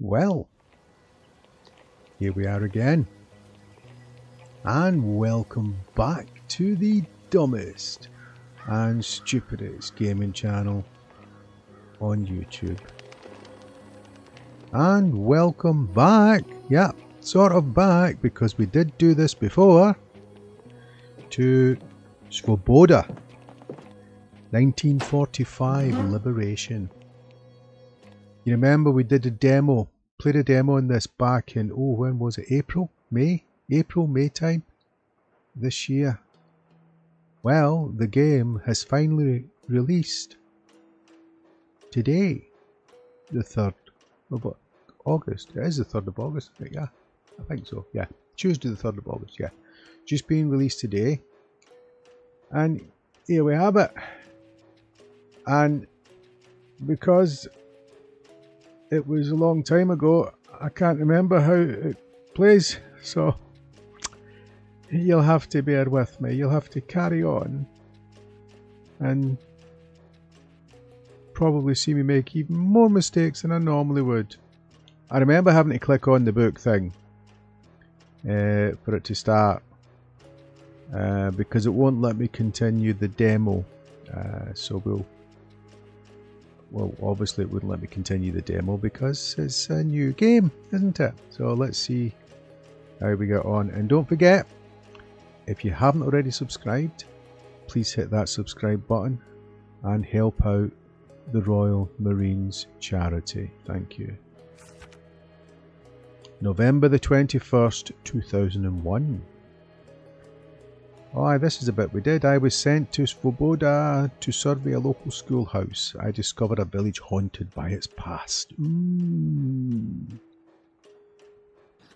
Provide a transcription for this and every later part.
Well, here we are again. And welcome back to the dumbest and stupidest gaming channel on YouTube. And welcome back, yeah, sort of back because we did do this before, to Svoboda 1945 Liberation. You remember we did a demo, played a demo on this back in, oh, when was it? April? May? April, May time? This year. Well, the game has finally released today, the 3rd of August. It is the 3rd of August, yeah. I think so, yeah. Tuesday the 3rd of August, yeah. Just being released today. And here we have it. And because it was a long time ago, I can't remember how it plays, so you'll have to bear with me. You'll have to carry on and probably see me make even more mistakes than I normally would. I remember having to click on the book thing uh, for it to start uh, because it won't let me continue the demo. Uh, so we'll, well, obviously it wouldn't let me continue the demo because it's a new game, isn't it? So let's see how we get on. And don't forget, if you haven't already subscribed, please hit that subscribe button and help out the Royal Marines charity. Thank you. November the 21st, 2001. Oh, this is a bit we did. I was sent to Svoboda to survey a local schoolhouse. I discovered a village haunted by its past. Mm.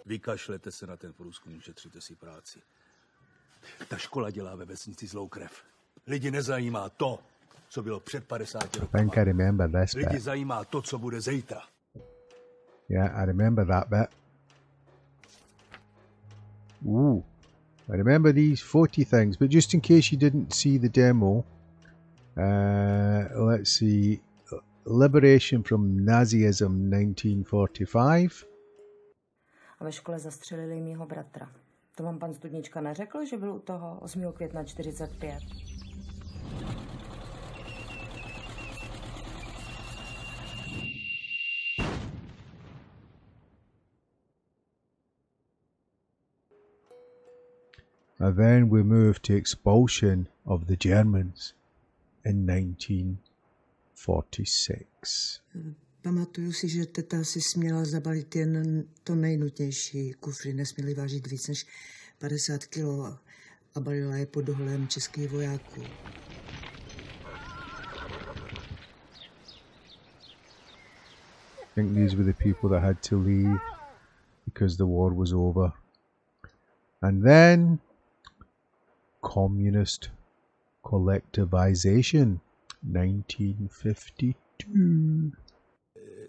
Vykašlete se na ten průzkum, ušetříte si práci. Ta škola dělá ve vesnici zlou krev. Lidi nezajímá to, co bylo před 50 I think I remember this Lidi bit. zajímá to, co bude zítra. Yeah, I remember that bit. Ooh. I remember these 40 things, but just in case you didn't see the demo, uh, let's see. Liberation from Nazism 1945. A ve škole zastřelili mýho bratra. To vám pan Studnička neřekl, že byl u toho 8. května 45? And then we moved to expulsion of the Germans in 1946. Pamatuju si, že teta si směla zabalit jen to nejnutnější. Kufry nesměly vážit víc než 50 kilo a- a balila je pod dohledem českých vojáků. I think these were the people that had to leave because the war was over. And then communist collectivization 1952.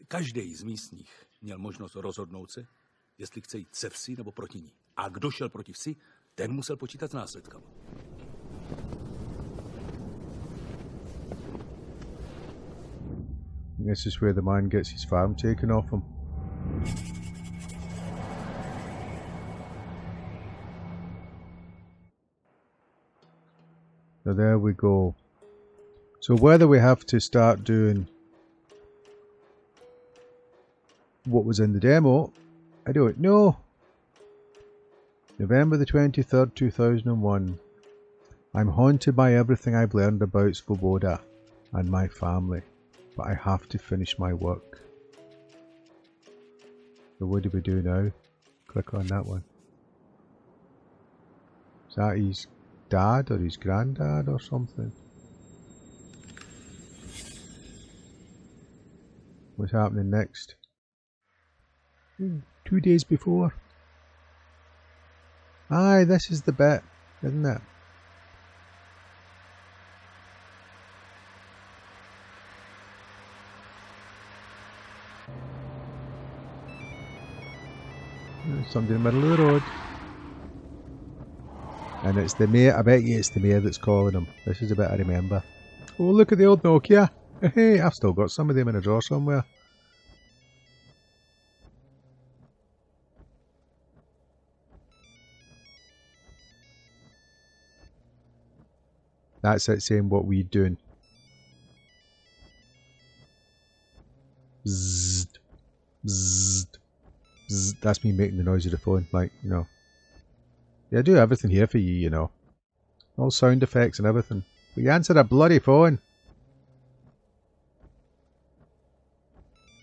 Každý z místních měl možnost rozhodnout se, jestli chce jít se vsi nebo proti ní. A kdo šel proti vsi, ten musel počítat s následkami. This is where the man gets his farm taken off him. So there we go. So whether we have to start doing what was in the demo, I don't know. November the 23rd, 2001. I'm haunted by everything I've learned about Svoboda and my family but I have to finish my work. So what do we do now? Click on that one. Is that his dad or his granddad or something? What's happening next? Hmm, Two days before. Aye, this is the bit, isn't it? Somebody in the middle of the road and it's the mayor. I bet you it's the mayor that's calling him. This is a bit I remember. Oh, look at the old Nokia. Hey, I've still got some of them in a drawer somewhere. That's it saying what we doing. Zzz, zzz, zzz. That's me making the noise of the phone, like, you know. Yeah, I do everything here for you, you know. All sound effects and everything. But you answered a bloody phone.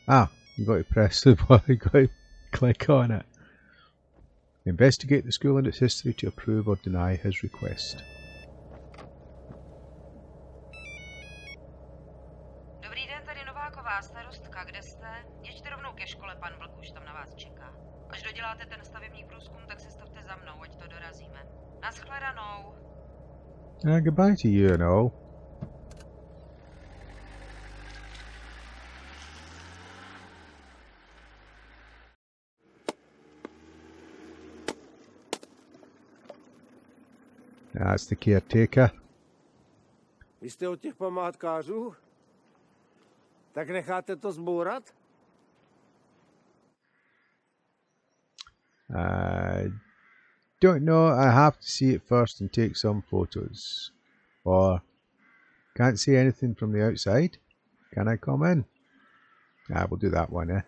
Ah, you got to press the button, you got to click on it. Investigate the school and its history to approve or deny his request. Dobrý den, tady Nováková starostka. Kde jste? Jeďte rovnou ke škole, pan Vlk už tam na vás čeká. Až doděláte ten stavební Naschledanou. Uh, goodbye to you and all. That's the caretaker. Vy jste od těch památkářů? Tak necháte to zbourat? I don't know. I have to see it first and take some photos. Or can't see anything from the outside. Can I come in? Ah, we'll do that one, eh?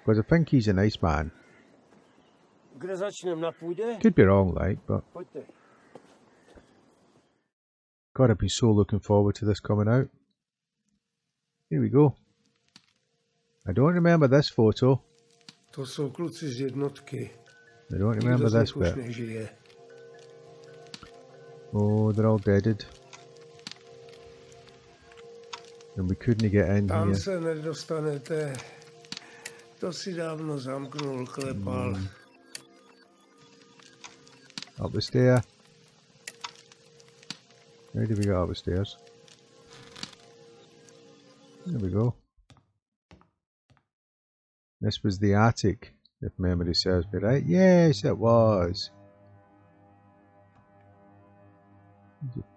Because I think he's a nice man. Kde začneme? Na půdě? Could be wrong, like, but God, I've been so looking forward to this coming out. Here we go. I don't remember this photo. To jsou kluci z jednotky. I don't remember this bit. nežije. Oh, they're all deaded. And we couldn't get in Tam here. se nedostanete. To si dávno zamknul, klepal. Hmm. Up the stair. How do we get up the stairs? There we go. This was the attic, if memory serves me right. Yes, it was.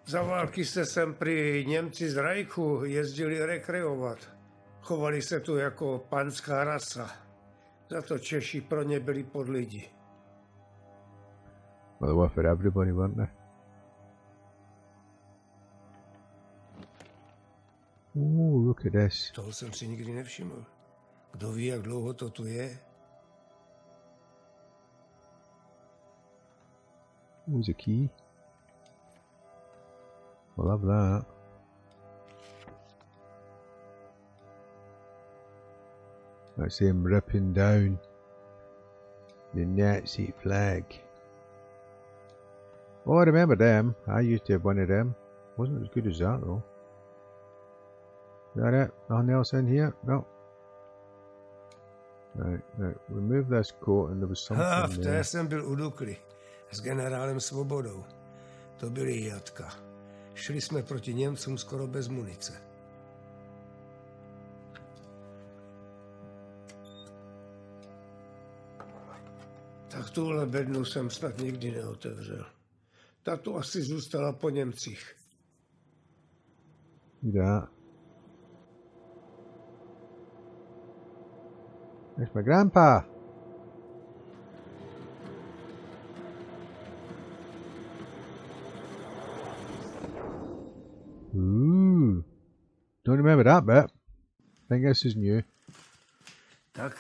Za války se sem prý Němci z Rajchu jezdili rekreovat. Chovali se tu jako panská rasa. Za to Češi pro ně byli pod lidi. Well, they were for everybody, weren't they? Oh, look at this. Toho jsem si nikdy nevšiml. Kdo ví, jak dlouho to tu je? A key. We'll have that. That's him ripping down the Nazi flag. Oh, I remember them. I used to have one of them. Wasn't as good as that though. Is that it? Nothing else in here? No. Right, right. Remove coat and there was something Ha, v there. té jsem byl u Dukly. S generálem Svobodou. To byly jatka. Šli jsme proti Němcům skoro bez munice. Tak tuhle bednu jsem snad nikdy neotevřel. Ta tu asi zůstala po Němcích. that. There's my grandpa. Ooh. Don't remember that bit. I think this is new. Tak,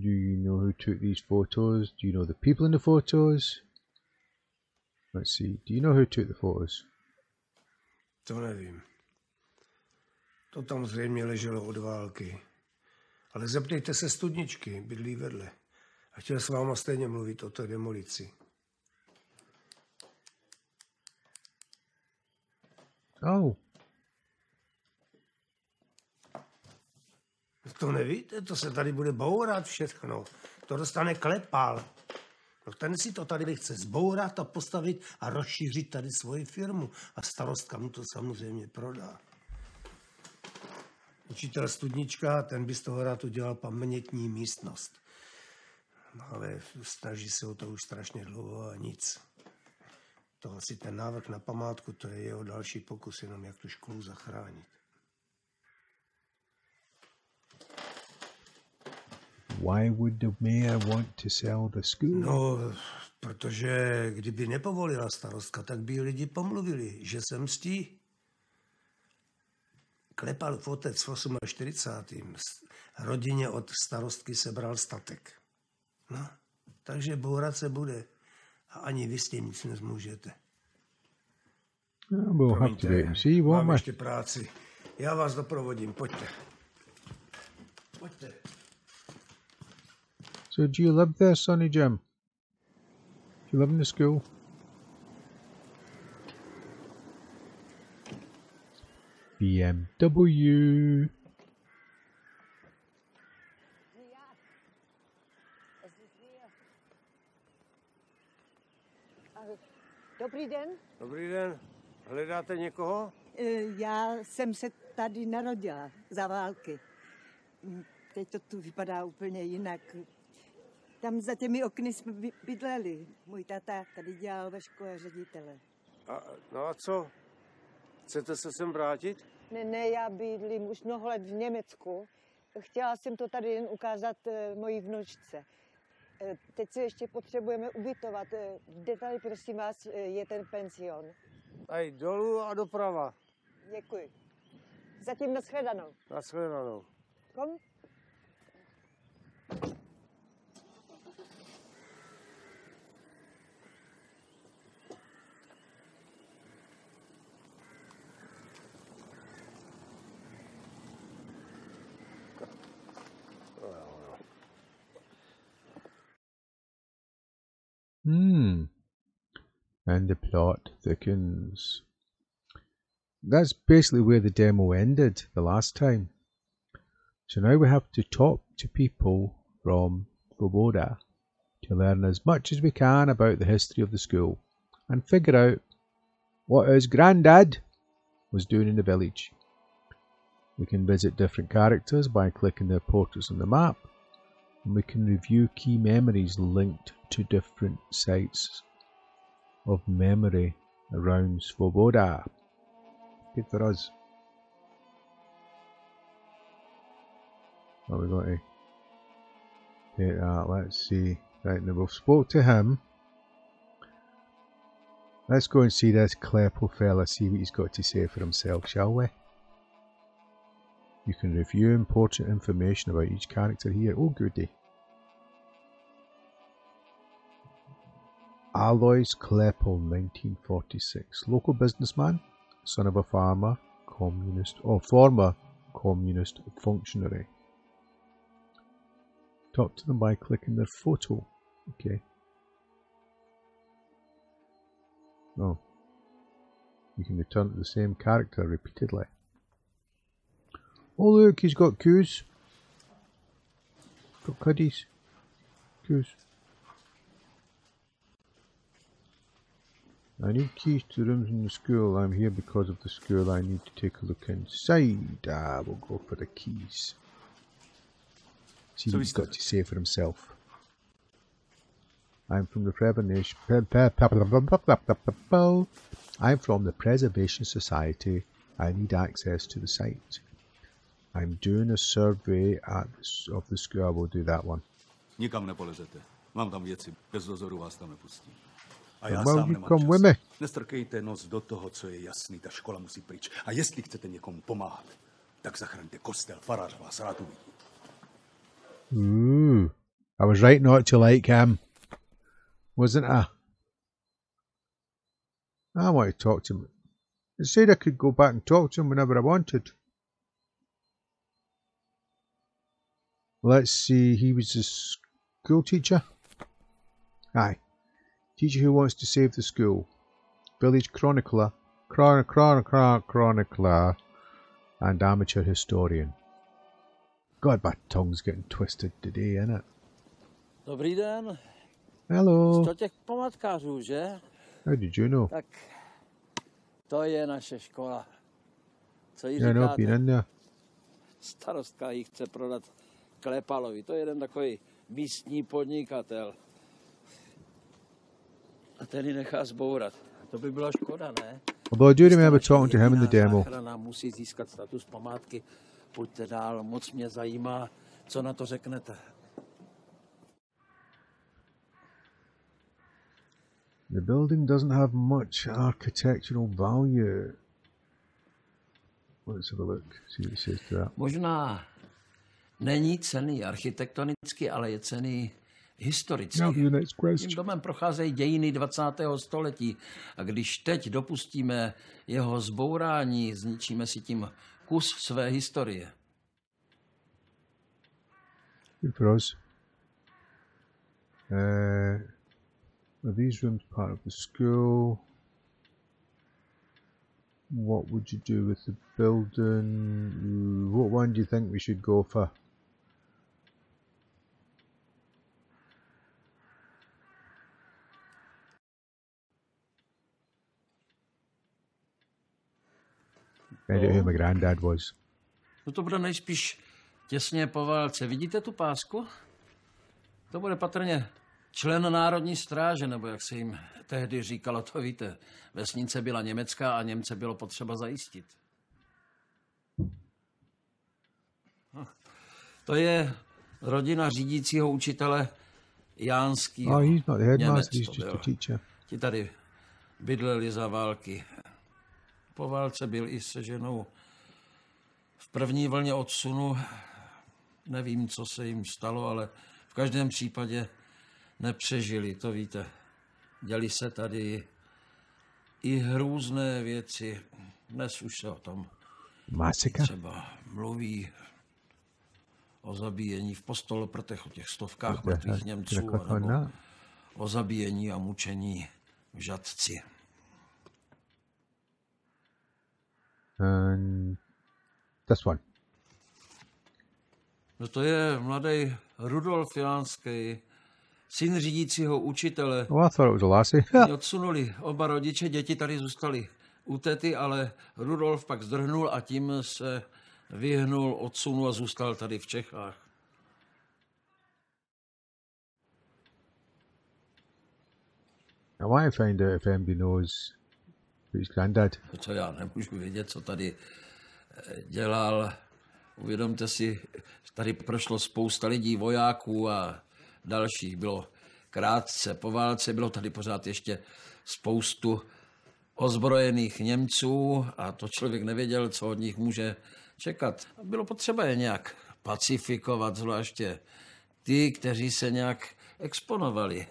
Do you know who took these photos? Do you know the people in the photos? Let's see. Do you know who took the photos? to nevím. To tam zřejmě leželo od války. Ale zeptejte se studničky, bydlí vedle. A chtěl s váma stejně mluvit o té demolici. Oh, To nevíte, to se tady bude bourat všechno. To dostane klepal. No ten si to tady chce zbourat a postavit a rozšířit tady svoji firmu. A starostka mu to samozřejmě prodá. Učitel Studnička, ten by z toho rád udělal pamětní místnost. No, ale snaží se o to už strašně dlouho a nic. To asi ten návrh na památku, to je jeho další pokus, jenom jak tu školu zachránit. Why would the mayor want to sell the school? No, protože kdyby nepovolila starostka, tak by lidi pomluvili, že se mstí. Klepal v otec v 48. Rodině od starostky sebral statek. No, takže bourat se bude. A ani vy s tím nic nezmůžete. We'll have to wait and see, won't mám ještě práci. Já vás doprovodím, pojďte. Pojďte. So do you live there, Sonny Jim? Do you live in the school? BMW. Dobrý den. Dobrý den. Hledáte někoho? E, Já jsem se tady narodila za války. Mm, Teď to tu vypadá úplně jinak. Tam za těmi okny jsme by- bydleli. Můj táta tady dělal ve škole ředitele. A, no a co? Chcete se sem vrátit? Ne, ne, já bydlím už mnoho let v Německu. Chtěla jsem to tady jen ukázat e, mojí vnučce. E, Teď se ještě potřebujeme ubytovat. E, Kde tady, prosím vás, e, je ten pension? Aj dolů a doprava. Děkuji. Zatím nashledanou. Nashledanou. Kom? Hmm. And the plot thickens. That's basically where the demo ended the last time. So now we have to talk to people from Svoboda to learn as much as we can about the history of the school and figure out what his granddad was doing in the village. We can visit different characters by clicking their portraits on the map and we can review key memories linked to different sites of memory around Svoboda. Good for us. What we got to take that? Let's see. Right now we've spoke to him. Let's go and see this Kleppo fella, see what he's got to say for himself, shall we? You can review important information about each character here. Oh goody. Alois Klepal, 1946. Local businessman, son of a farmer, communist, or former communist functionary. Talk to them by clicking their photo. Okay. Oh. You can return to the same character repeatedly. Oh look, he's got coos. Got cuddies. Coos. I need keys to the rooms in the school. I'm here because of the school. I need to take a look inside. Ah, we'll go for the keys. See So what he's he's got to say for himself. I'm from the Preservation. pe- pe- I'm from the Preservation Society. I need access to the site. I'm doing a survey at the, of the school. I will do that one. Nikam nepolezete. Mám tam věci. Bez dozoru vás tam nepustím. A Then já why sám nemám čas. with me? Nestrkejte nos do toho, co je jasný. Ta škola musí pryč. A jestli chcete někomu pomáhat, tak zachraňte kostel. Farář vás rád uvidí. Ooh. I was right not to like him. Wasn't I? I want to talk to him. It said I could go back and talk to him whenever I wanted. Let's see, he was a school teacher. Aye. Teacher who wants to save the school. Village chronicler. Chron chron chron chronicler. And amateur historian. God, my tongue's getting twisted today, innit? Dobrý den, Hello. to těch pamatkářů, že? How did you know? Tak to je naše škola. Co jí Yeah, no, been in there. Starostka ji chce prodat Klepalovi. To je jeden takový místní podnikatel. a ten ji nechá zbourat. To by byla škoda, ne? Although I do remember talking to him in the demo. musí získat status památky. Pojďte dál, moc mě zajímá, co na to řeknete. The building doesn't have much architectural value. Let's have a look, see what it says to that. Možná není cený architektonicky, ale je cený historicky. Tím domem procházejí dějiny 20. století a když teď dopustíme jeho zbourání, zničíme si tím kus své historie. Uh, these rooms part of the school? What would you do with the building? What one do you think we should go for? Out who my granddad was. No to bude nejspíš těsně po válce. Vidíte tu pásku? To bude patrně člen Národní stráže, nebo jak se jim tehdy říkalo, to víte. Vesnice byla německá a Němce bylo potřeba zajistit. No, To je rodina řídícího učitele Jánskýho. Oh, he's not the headmaster, he's just a teacher. Ti tady bydleli za války. Po válce byl i se ženou v první vlně odsunu. Nevím, co se jim stalo, ale v každém případě nepřežili, to víte. Děli se tady i hrůzné věci. Dnes už se o tom Massacre? třeba mluví o zabíjení v postoloprtech, o těch stovkách mrtvých Němců, nebo o zabíjení a mučení v Žadci. And this one. No to je mladý Rudolf Jánský, syn řídícího učitele. Oh, I thought it was a lassie. Odsunuli oba rodiče, děti tady zůstaly u tety, ale Rudolf pak zdrhnul a tím se vyhnul odsunu a zůstal tady v Čechách. I want to find out if anybody knows To, co já nemůžu vědět, co tady eh, dělal. Uvědomte si, tady prošlo spousta lidí, vojáků a dalších. Bylo krátce po válce, bylo tady pořád ještě spoustu ozbrojených Němců a to člověk nevěděl, co od nich může čekat. Bylo potřeba je nějak pacifikovat, zvláště ty, kteří se nějak exponovali.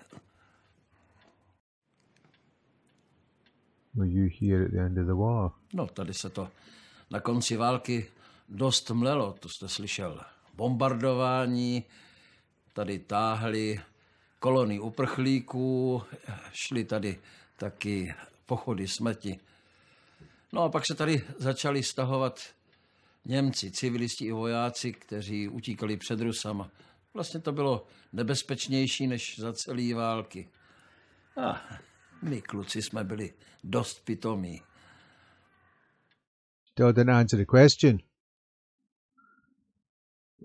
War? No, tady se to na konci války dost mlelo, to jste slyšel. Bombardování, tady táhly kolony uprchlíků, šly tady taky pochody smrti. No a pak se tady začali stahovat Němci, civilisti i vojáci, kteří utíkali před Rusama. Vlastně to bylo nebezpečnější než za celé války. A my kluci jsme byli dost pitomí. Still didn't answer the question.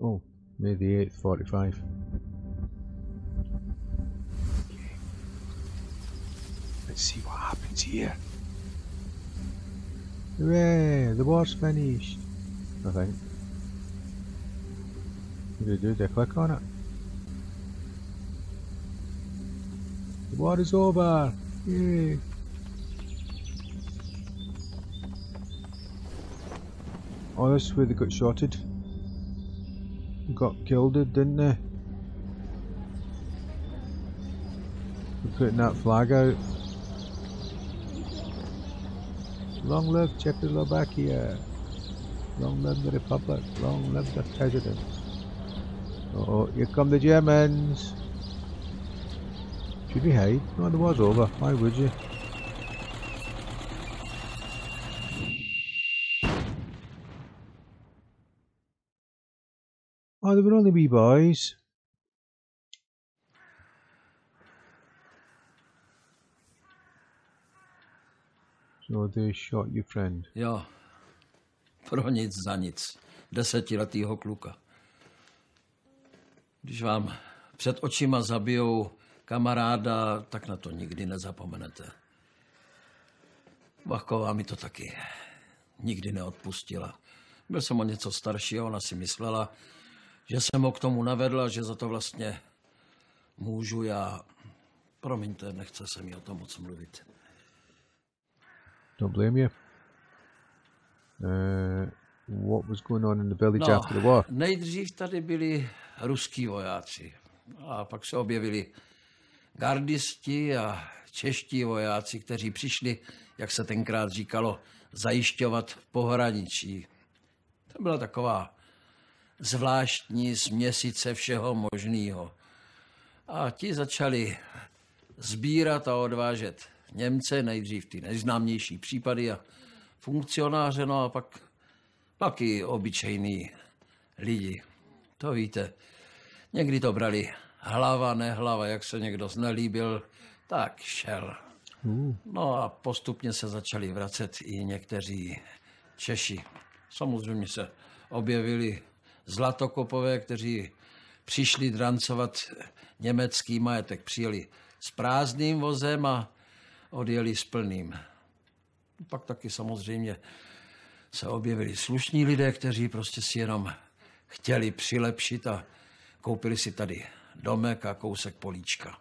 Oh, May the 8th, 45. Okay. Let's see what happens here. Hooray! The war's finished. I think. What do I do? Do I click on it? The war is over! Yay! Oh, this is where they got shotted. Got killed, didn't they? They're putting that flag out. Long live Czechoslovakia! Long live the Republic! Long live the President! Oh, here come the Germans! Should we hide? No, the war's over. Why would you? Oh, they were only wee boys. So they shot your friend. Jo, pro nic za nic. Desetiletýho kluka. Když vám před očima zabijou kamaráda, tak na to nikdy nezapomenete. Bachková mi to taky nikdy neodpustila. Byl jsem o něco starší a ona si myslela, že jsem ho k tomu navedla, že za to vlastně můžu já. Promiňte, nechce se mi o tom moc mluvit. Don't blame you. Uh, what was going on in the village No, after the war? nejdřív tady byli ruský vojáci a pak se objevili gardisti a čeští vojáci, kteří přišli, jak se tenkrát říkalo, zajišťovat v pohraničí. To byla taková zvláštní směsice všeho možného. A ti začali sbírat a odvážet Němce, nejdřív ty nejznámější případy a funkcionáře, no a pak, pak i obyčejný lidi. To víte, někdy to brali hlava, nehlava, jak se někdo znelíbil, tak šel. No a postupně se začali vracet i někteří Češi. Samozřejmě se objevili zlatokopové, kteří přišli drancovat německý majetek. Přijeli s prázdným vozem a odjeli s plným. Pak taky samozřejmě se objevili slušní lidé, kteří prostě si jenom chtěli přilepšit a koupili si tady domek a kousek políčka.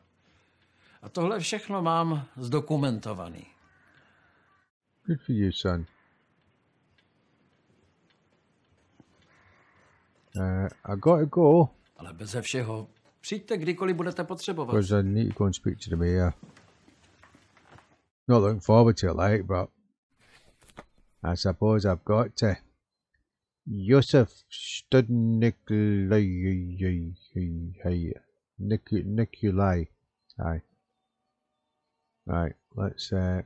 A tohle všechno mám zdokumentovaný. Good for you, son. Uh, I gotta go Ale beze všeho přijďte kdykoliv budete potřebovat. because I need to go and speak to the mayor. Not looking forward to it, like, but I suppose I've got to. Yusuf Studnikolai. Nikolai. Aye. Right, let's uh,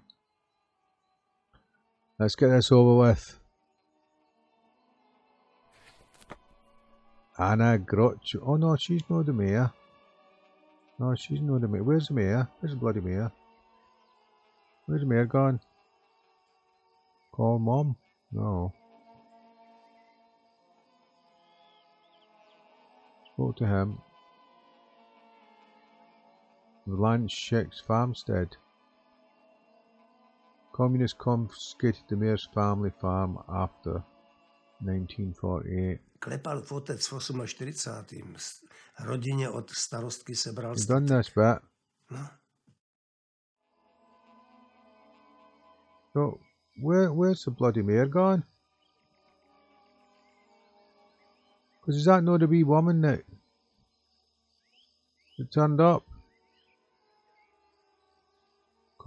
let's get this over with. Anna Grotch. Oh no, she's not the mayor. No, she's not the mayor. Where's the mayor? Where's the bloody mayor? Where's the mayor gone? Call mom? No. Spoke to him. Lance Schick's farmstead. Communists confiscated the mayor's family farm after 1948. Klepal otec v 48. S- Rodině od starostky sebral You've done this bit. No. So, where, where's the bloody mayor gone? Because is that not the wee woman that, that turned up?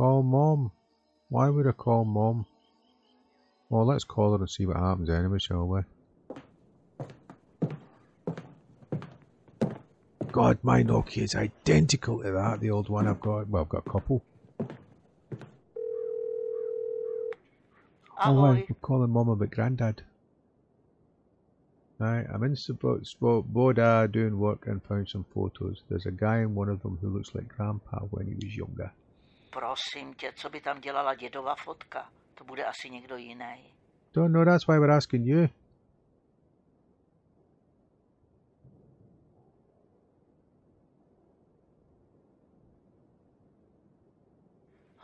Call mom. Why would I call mom? Well, let's call her and see what happens anyway, shall we? God, my Nokia is identical to that, the old one I've got. Well, I've got a couple. Oh, wait, we're calling Mama but Grandad. Right, I'm in Boda uh, doing work and found some photos. There's a guy in one of them who looks like Grandpa when he was younger. Prosím tě, co by tam dělala dědova fotka? To bude asi někdo jiný. Don't know, that's why we're asking you.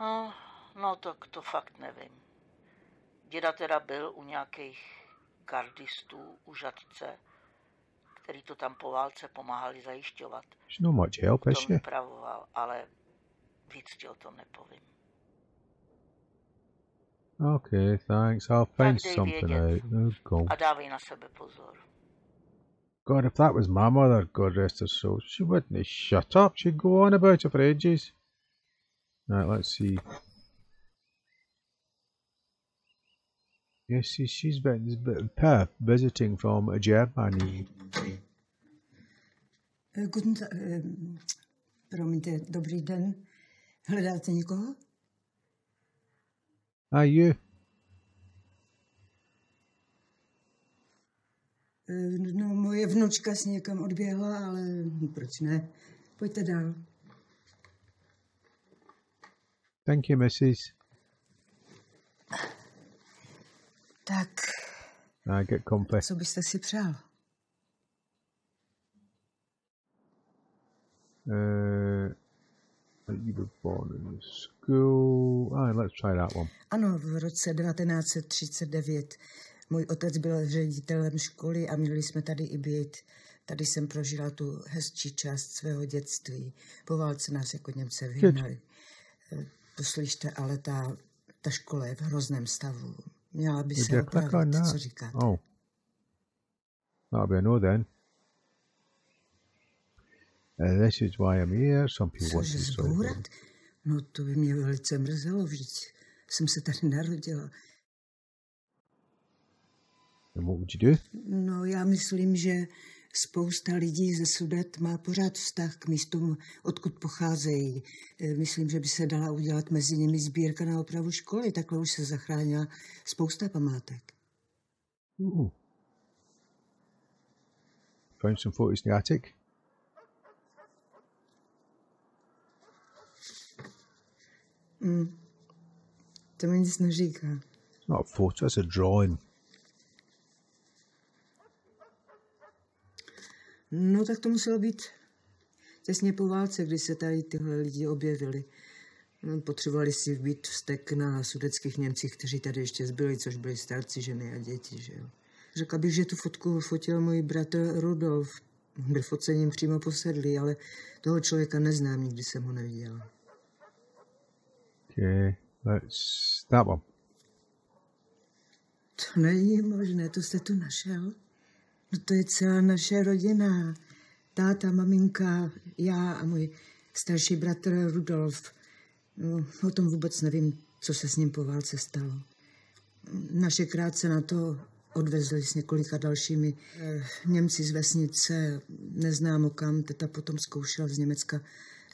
No, no tak to fakt nevím. Děda teda byl u nějakých gardistů u Žadce, který to tam po válce pomáhali zajišťovat. She's not much help, is she? ale víc ti o tom nepovím. Okay, thanks. I'll find dej something out. Oh, God. A dávej na sebe pozor. God, if that was my mother, God rest her soul, she wouldn't shut up. She'd go on about it for ages. Right, let's see. Yes, see, she's been been Perth visiting from Germany. Eh, Guten Ta- eh, dobrý den. Hledáte někoho? Ah, you? Eh, No, moje vnučka s někam odběhla, ale proč ne? Pojďte dál. Thank you, Mrs. Tak, I get comfy. co byste si přál? Uh, you were born in school. Ah, let's try that one. Ano, v roce 1939 můj otec byl ředitelem školy a měli jsme tady i byt. Tady jsem prožila tu hezčí část svého dětství. Po válce nás jako Němce vyhnali. Eh, Poslyšte, ale ta, ta škola je v hrozném stavu. Měla by se opravit, co říkáte. Oh. That'll be a no then. Uh, this is why I'm here. Some people want Cože to solve zbourat? No to by mě velice mrzelo, vždyť jsem se tady narodila. And what would you do? No já myslím, že spousta lidí ze Sudet má pořád vztah k místům, odkud pocházejí. Eh, Myslím, že by se dala udělat mezi nimi sbírka na opravu školy, takhle už se zachránila spousta památek. Ooh. Found some photos in the attic. Mm. To mi nic neříká. Not a photo, it's a drawing. No tak to muselo být těsně po válce, kdy se tady tyhle lidi objevili. No, Potřebovali si být vztek na sudeckých Němcích, kteří tady ještě zbyli, což byli starci, ženy a děti. Že jo. Řekla bych, že tu fotku fotil můj bratr Rudolf. Byl focením přímo posedlý, ale toho člověka neznám, nikdy jsem ho neviděla. Okay, let's that one. To není možné, to jste tu našel? No to je celá naše rodina. Táta, maminka, já a můj starší bratr Rudolf. No, o tom vůbec nevím, co se s ním po válce stalo. Naše krátce na to odvezli s několika dalšími eh, Němci z vesnice, neznámo kam. Teta potom zkoušela z Německa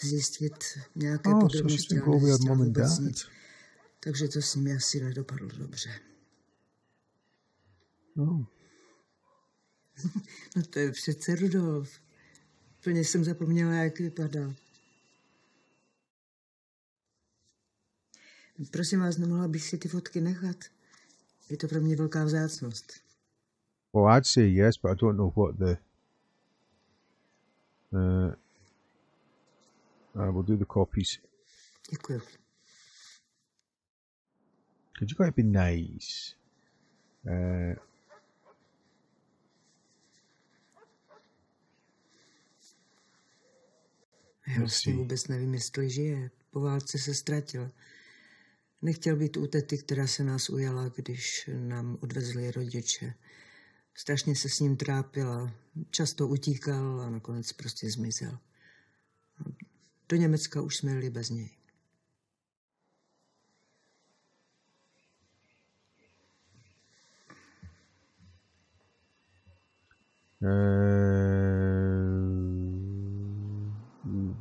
zjistit nějaké Oh, podrobnosti, ale vůbec dad. nic. Takže to s nimi asi nedopadlo dobře. Oh. No to je přece Rudolf. Plně jsem zapomněla, jak vypadal. Prosím vás, nemohla bych si ty fotky nechat? Je to pro mě velká vzácnost. Well, I'd say yes, but I don't know what the. Uh, I will do the copies. Děkuji. Because you to be nice. Uh, Já vlastně vůbec nevím, jestli žije. Po válce se ztratil. Nechtěl být u tety, která se nás ujala, když nám odvezli rodiče. Strašně se s ním trápila. Často utíkal a nakonec prostě zmizel. Do Německa už jsme jeli bez něj.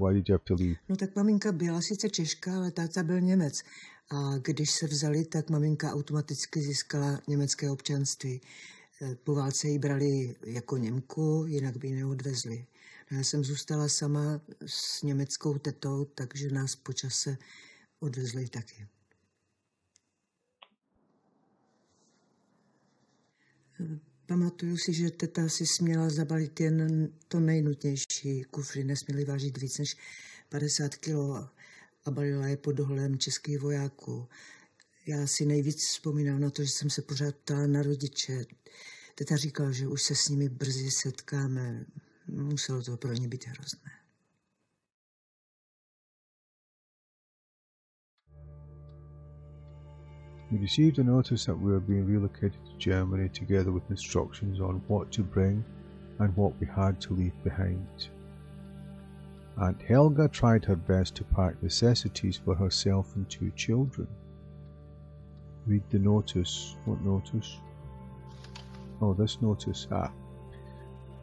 why did you have to leave? No tak maminka byla sice Češka, ale táta byl Němec. A když se vzali, tak maminka automaticky získala německé občanství. Eh, Po válce ji brali jako Němku, jinak by ji neodvezli. Já jsem zůstala sama s německou tetou, takže nás po čase odvezli taky. Pamatuju si, že teta si směla zabalit jen to nejnutnější. Kufry nesměly vážit víc než 50 kilo a balila je pod dohledem českých vojáků. Já si nejvíc vzpomínám na to, že jsem se pořád ptala na rodiče. Teta říkala, že už se s nimi brzy setkáme. Muselo to pro ně být hrozné. We received a notice that we were being relocated to Germany together with instructions on what to bring and what we had to leave behind. Aunt Helga tried her best to pack necessities for herself and two children. Read the notice. What notice? Oh, this notice. Ah.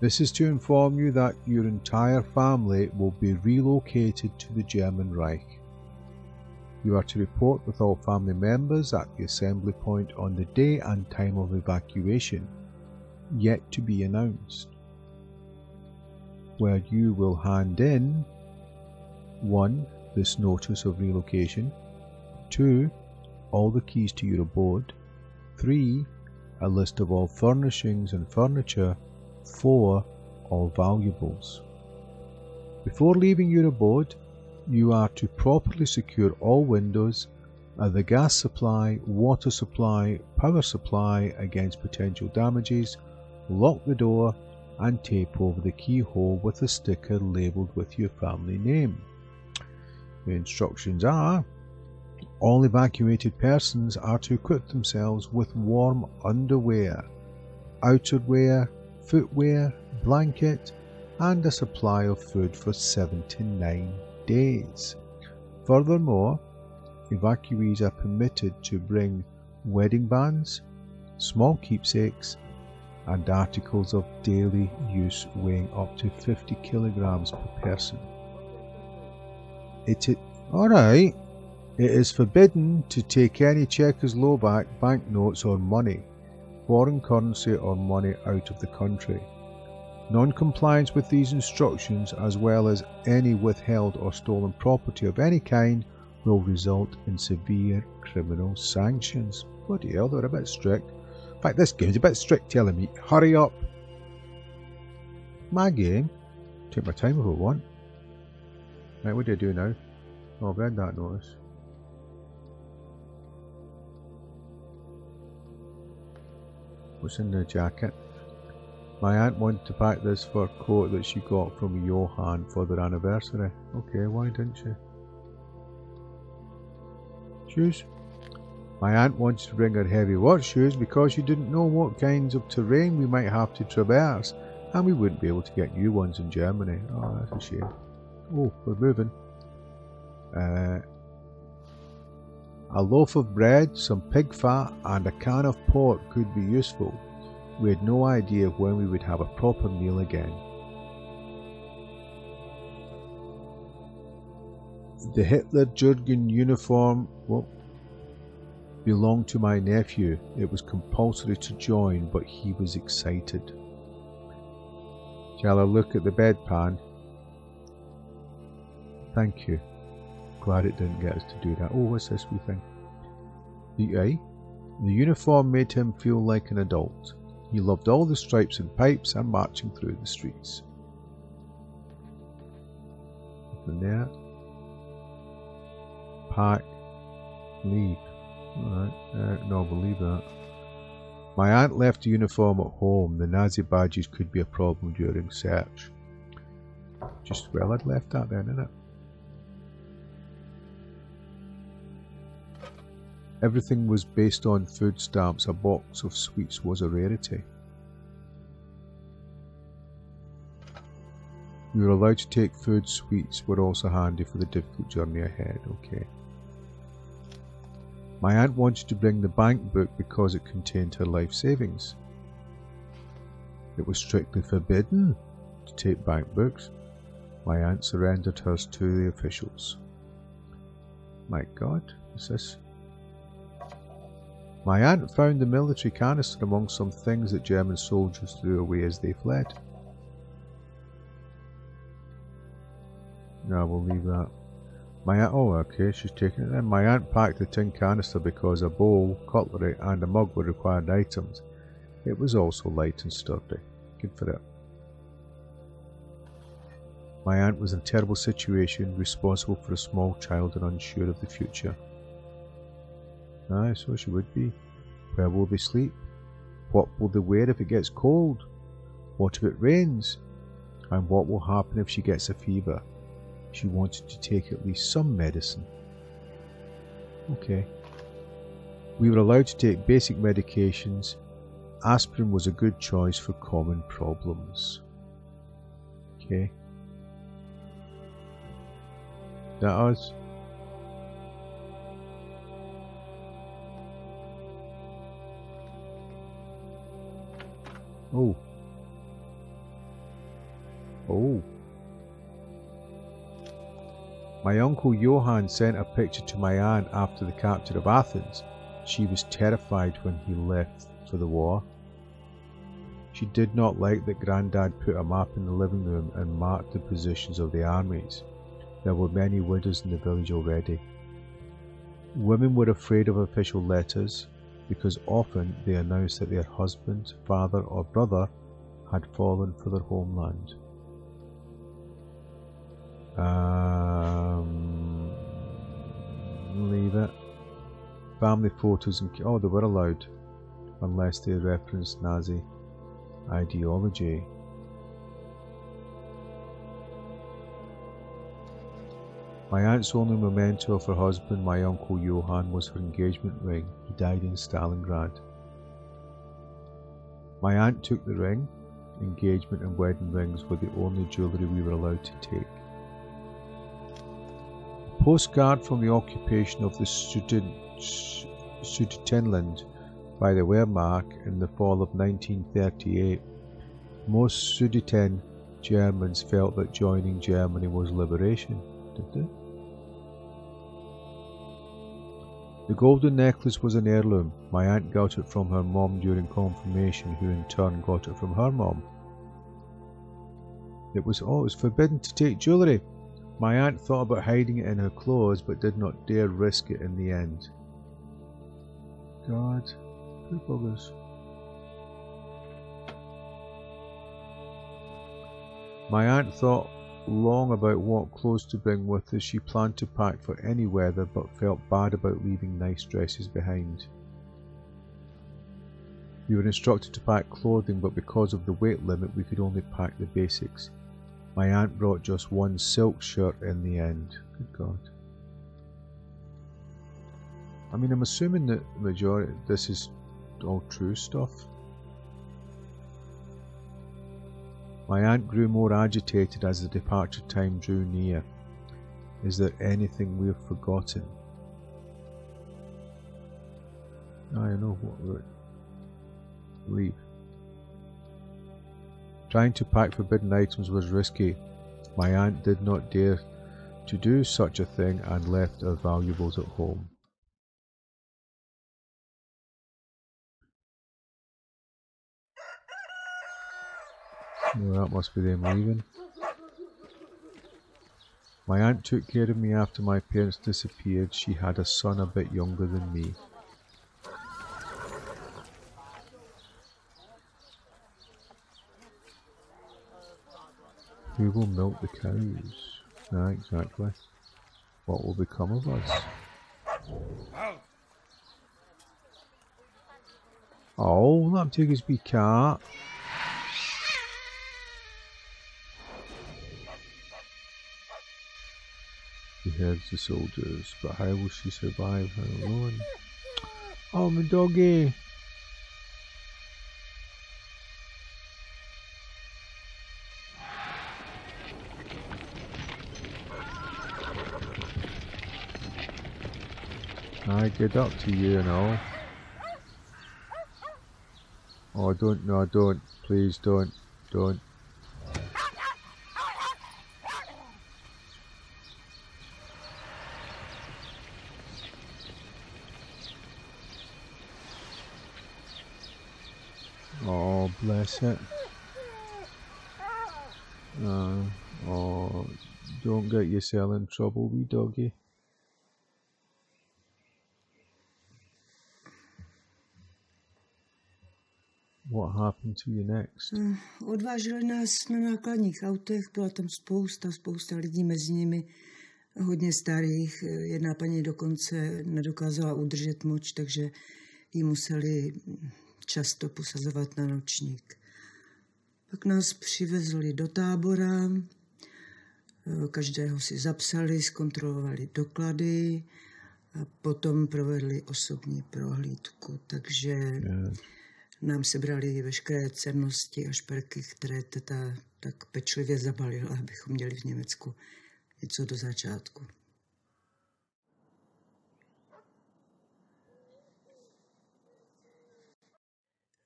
This is to inform you that your entire family will be relocated to the German Reich. You are to report with all family members at the assembly point on the day and time of evacuation, yet to be announced, where you will hand in 1. This notice of relocation, 2. All the keys to your abode, 3. A list of all furnishings and furniture, 4. All valuables. Before leaving your abode, you are to properly secure all windows, uh, the gas supply, water supply, power supply against potential damages, lock the door, and tape over the keyhole with a sticker labelled with your family name. The instructions are all evacuated persons are to equip themselves with warm underwear, outerwear, footwear, blanket, and a supply of food for 79 days. Furthermore, evacuees are permitted to bring wedding bands, small keepsakes, and articles of daily use weighing up to 50 kilograms per person. It is alright. It is forbidden to take any Czechoslovak banknotes or money, foreign currency or money out of the country. Non-compliance with these instructions, as well as any withheld or stolen property of any kind, will result in severe criminal sanctions. Bloody hell, they're a bit strict. In fact, this game's a bit strict telling me, hurry up. My game. Take my time if I want. Right, what do I do now? Oh, I've read that notice. What's in the jacket? My aunt wanted to pack this fur coat that she got from Johann for their anniversary. Okay, why didn't she? Shoes. My aunt wanted to bring her heavy work shoes because she didn't know what kinds of terrain we might have to traverse and we wouldn't be able to get new ones in Germany. Oh, that's a shame. Oh, we're moving. Uh, a loaf of bread, some pig fat, and a can of pork could be useful. We had no idea when we would have a proper meal again. The Hitler Jugend uniform well, belonged to my nephew. It was compulsory to join, but he was excited. Shall I look at the bedpan? Thank you. Glad it didn't get us to do that. Oh, what's this wee thing? The, eh? The uniform made him feel like an adult. He loved all the stripes and pipes and marching through the streets. Nothing there. Pack. Leave. Alright, uh, no, we'll leave that. My aunt left the uniform at home. The Nazi badges could be a problem during search. Just well I'd left that then, innit? Everything was based on food stamps. A box of sweets was a rarity. We were allowed to take food. Sweets were also handy for the difficult journey ahead. Okay. My aunt wanted to bring the bank book because it contained her life savings. It was strictly forbidden to take bank books. My aunt surrendered hers to the officials. My god, is this? My aunt found the military canister among some things that German soldiers threw away as they fled. No, we'll leave that. My aunt, oh okay, she's taking it then. My aunt packed the tin canister because a bowl, cutlery and a mug were required items. It was also light and sturdy. Good for it. My aunt was in a terrible situation, responsible for a small child and unsure of the future. Aye, so she would be. Where will they sleep? What will they wear if it gets cold? What if it rains? And what will happen if she gets a fever? She wanted to take at least some medicine. Okay. We were allowed to take basic medications. Aspirin was a good choice for common problems. Okay. That us? Oh. Oh. My uncle Johann sent a picture to my aunt after the capture of Athens. She was terrified when he left for the war. She did not like that Grandad put a map in the living room and marked the positions of the armies. There were many widows in the village already. Women were afraid of official letters because often they announced that their husband, father, or brother had fallen for their homeland. Um, leave it. Family photos and oh, they were allowed, unless they referenced Nazi ideology. My aunt's only memento of her husband, my uncle Johann, was her engagement ring. He died in Stalingrad. My aunt took the ring. Engagement and wedding rings were the only jewellery we were allowed to take. A postcard from the occupation of the Sudetenland by the Wehrmacht in the fall of 1938. Most Sudeten Germans felt that joining Germany was liberation, did they? The golden necklace was an heirloom. My aunt got it from her mom during confirmation, who in turn got it from her mom. It was always forbidden to take jewellery. My aunt thought about hiding it in her clothes, but did not dare risk it in the end. God, poor buggers. My aunt thought long about what clothes to bring with us. She planned to pack for any weather but felt bad about leaving nice dresses behind. We were instructed to pack clothing, but because of the weight limit, we could only pack the basics. My aunt brought just one silk shirt in the end. Good God. I mean, I'm assuming that the majority this is all true stuff. My aunt grew more agitated as the departure time drew near. Is there anything we've forgotten? I know what we're leave. Trying to pack forbidden items was risky. My aunt did not dare to do such a thing and left our valuables at home. Well, that must be them leaving. My aunt took care of me after my parents disappeared. She had a son a bit younger than me. Who will milk the cows? Ah, exactly. What will become of us? Oh, take his big cat. Heads the soldiers, but how will she survive her alone? Oh, my doggy! I get up to you and all. Oh, don't, no, don't. Please don't, don't. It. Uh, oh, don't get yourself in trouble, wee doggy. What happened to you next? Eh, Odváželi nás na nákladních autech, byla tam spousta, spousta lidí mezi nimi, hodně starých. Jedna paní dokonce nedokázala udržet moč, takže ji museli často posazovat na nočník. Pak nás přivezli do tábora, každého si zapsali, zkontrolovali doklady a potom provedli osobní prohlídku. Takže Yeah. nám sebrali veškeré cennosti a šperky, které teta tak pečlivě zabalila, abychom měli v Německu něco do začátku.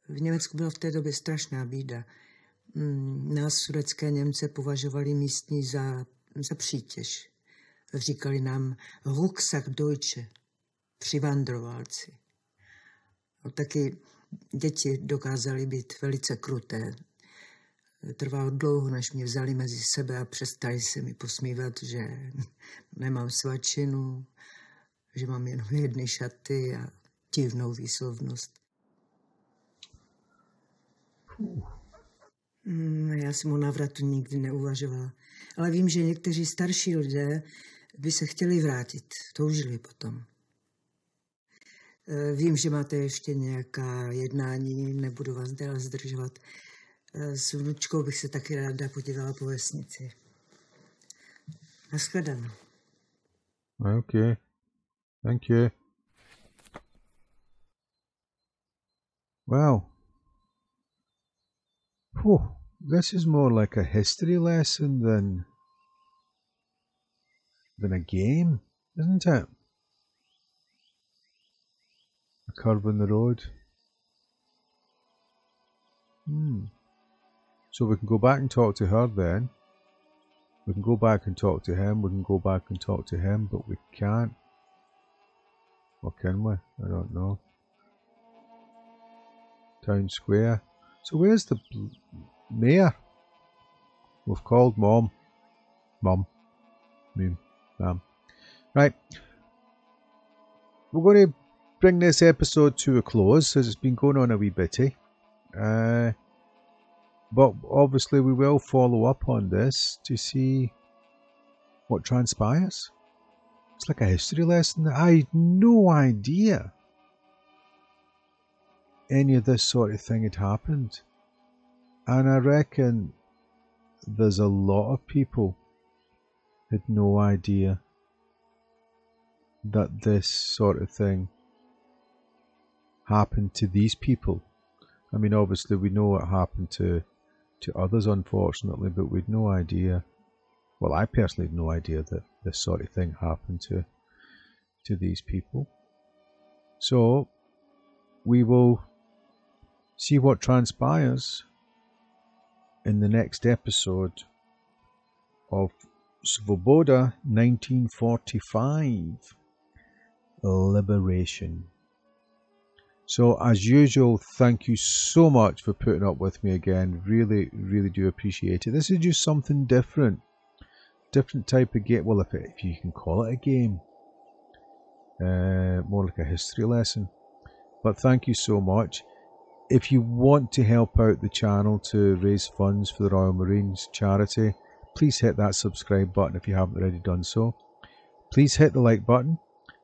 V Německu byla v té době strašná bída. Mm, Nás sudecké Němce považovali místní za, za přítěž. Říkali nám Rucksack Deutsche, přivandrovalci. No, taky děti dokázaly být velice kruté. Trvalo dlouho, než mě vzali mezi sebe a přestali se mi posmívat, že nemám svačinu, že mám jenom jedny šaty a divnou výslovnost. Hmm, Já jsem o návratu nikdy neuvažovala. Ale vím, že někteří starší lidé by se chtěli vrátit. Toužili potom. Eh, Vím, že máte ještě nějaká jednání, nebudu vás déle zdržovat. Eh, S vnučkou bych se taky ráda podívala po vesnici. Naschledanou. Okay. Thank you. Well. Whew, this is more like a history lesson than than a game, isn't it? A curve in the road. Hmm. So we can go back and talk to her then. We can go back and talk to him. We can go back and talk to him, but we can't. Or can we? I don't know. Town Square. So where's the mayor? We've called mom. Mom. Me. Mom. Right. We're going to bring this episode to a close as it's been going on a wee bitty. Uh, but obviously we will follow up on this to see what transpires. It's like a history lesson. I had no idea any of this sort of thing had happened. And I reckon there's a lot of people had no idea that this sort of thing happened to these people. I mean, obviously, we know what happened to to others, unfortunately, but we'd no idea. Well, I personally had no idea that this sort of thing happened to to these people. So we will see what transpires in the next episode of Svoboda 1945 Liberation. So, as usual, thank you so much for putting up with me again. Really, really do appreciate it. This is just something different. Different type of game. Well, if, it, if you can call it a game. Uh, more like a history lesson. But thank you so much. If you want to help out the channel to raise funds for the Royal Marines charity, please hit that subscribe button if you haven't already done so. Please hit the like button.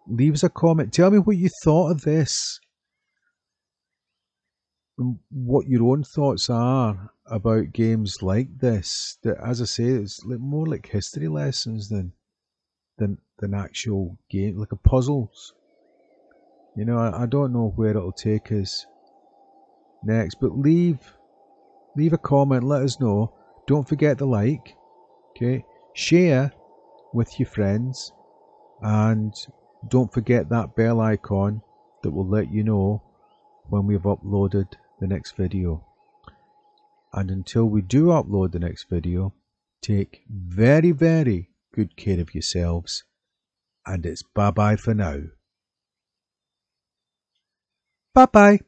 Leave us a comment. Tell me what you thought of this what your own thoughts are about games like this. That, as I say, it's more like history lessons than than than actual game, like a puzzles. You know, I, I don't know where it'll take us next, but leave leave a comment. Let us know. Don't forget to like. Okay, share with your friends, and don't forget that bell icon that will let you know when we've uploaded the next video. And until we do upload the next video, take very, very good care of yourselves. And it's bye bye for now. Bye bye.